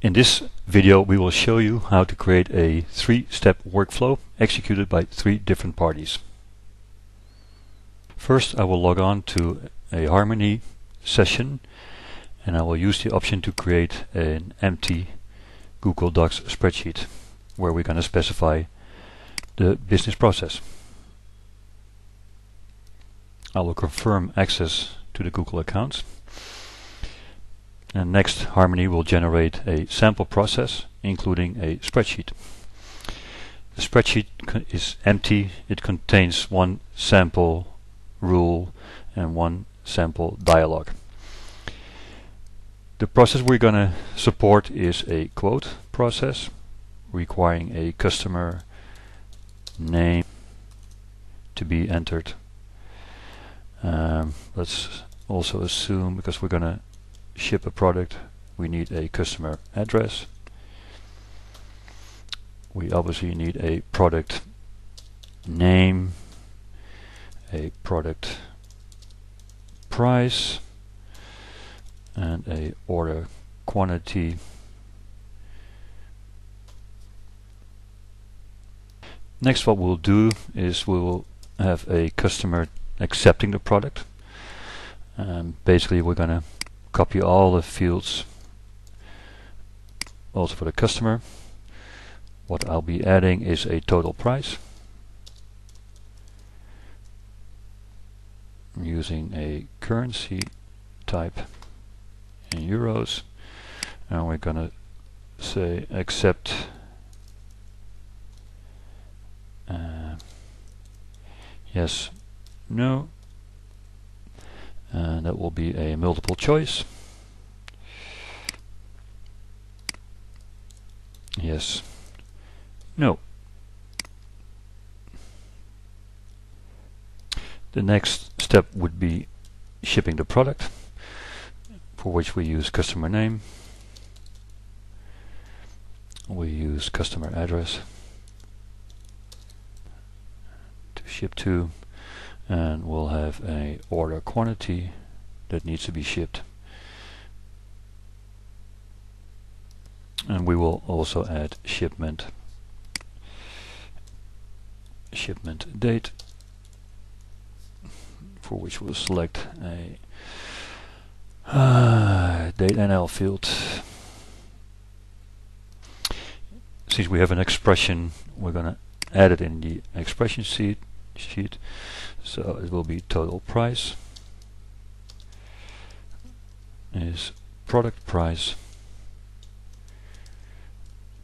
In this video we will show you how to create a three-step workflow executed by three different parties. First I will log on to a Harmony session and I will use the option to create an empty Google Docs spreadsheet where we're going to specify the business process. I will confirm access to the Google account and next Harmony will generate a sample process including a spreadsheet. The spreadsheet is empty, it contains one sample rule and one sample dialog. The process we're going to support is a quote process requiring a customer name to be entered. Um, let's also assume, because we're going to ship a product, we need a customer address. We obviously need a product name, a product price, and a order quantity. Next what we'll do is we will have a customer accepting the product. Um, basically we're going to copy all the fields. Also for the customer. What I'll be adding is a total price. Using a currency type in euros. And we're gonna say accept uh, yes no and that will be a multiple choice. Yes. No. The next step would be shipping the product for which we use customer name. We use customer address to ship to and we'll have a order quantity that needs to be shipped. And we will also add shipment shipment date for which we'll select a uh, date NL field. Since we have an expression we're gonna add it in the expression sheet sheet so it will be total price is product price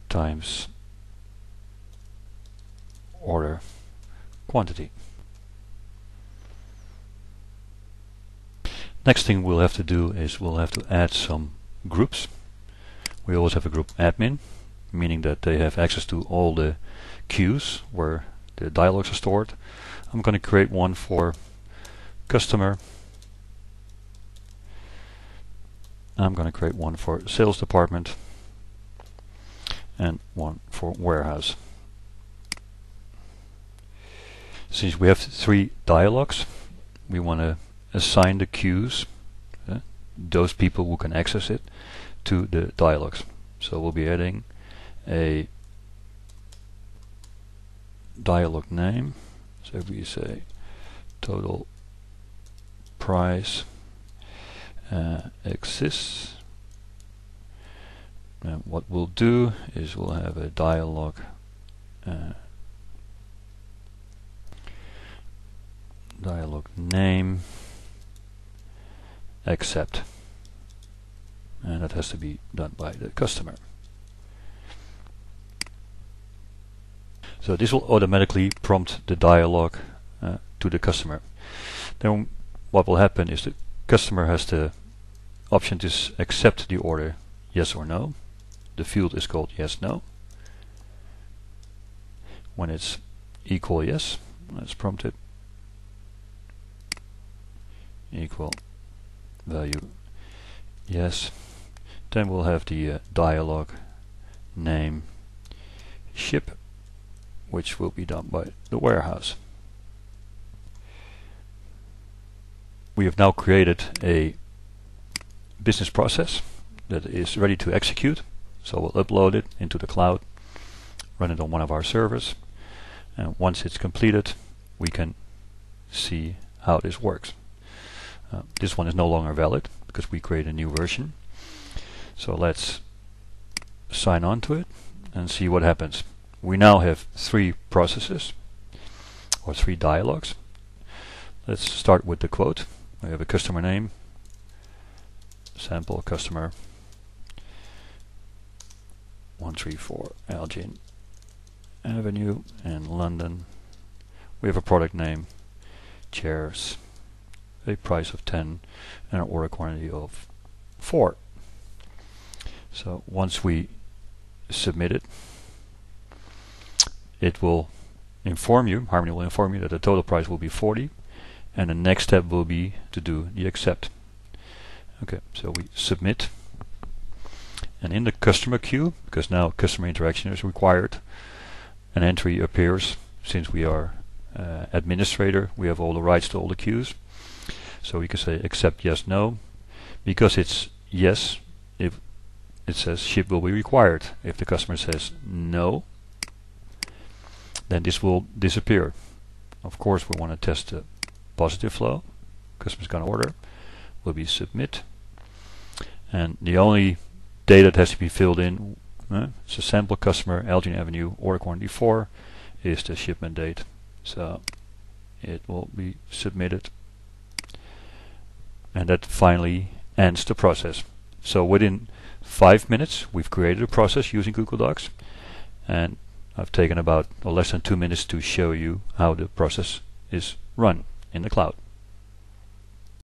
times order quantity. Next thing we'll have to do is we'll have to add some groups. We always have a group admin, meaning that they have access to all the queues where the dialogues are stored. I'm going to create one for customer. I'm going to create one for sales department and one for warehouse. Since we have three dialogues, we want to assign the queues, uh, those people who can access it, to the dialogues. So we'll be adding a dialog name. So we say total price uh, exists and what we'll do is we'll have a dialog uh, dialog name accept. And that has to be done by the customer So this will automatically prompt the dialog uh, to the customer. Then what will happen is the customer has the option to accept the order yes or no. The field is called yes no. When it's equal yes, let's prompt it equal value yes. Then we'll have the uh, dialog name ship which will be done by the warehouse. We have now created a business process that is ready to execute. So we'll upload it into the cloud, run it on one of our servers, and once it's completed, we can see how this works. Uh, this one is no longer valid because we create a new version. So let's sign on to it and see what happens. We now have three processes or three dialogues. Let's start with the quote. We have a customer name, sample customer 134 Elgin Avenue in London. We have a product name, chairs, a price of 10 and an order quantity of 4. So once we submit it, it will inform you, Harmony will inform you that the total price will be 40 and the next step will be to do the accept. Okay, so we submit and in the customer queue, because now customer interaction is required, an entry appears since we are uh, administrator, we have all the rights to all the queues. So we can say accept yes, no. Because it's yes, if it says ship will be required. If the customer says no, then this will disappear. Of course, we want to test the positive flow. Customer's going to order. Will be submit. And the only data that has to be filled in, uh, it's a sample customer, Elgin Avenue, order quantity 4, is the shipment date. So it will be submitted. And that finally ends the process. So within five minutes, we've created a process using Google Docs. And I've taken about less than two minutes to show you how the process is run in the cloud.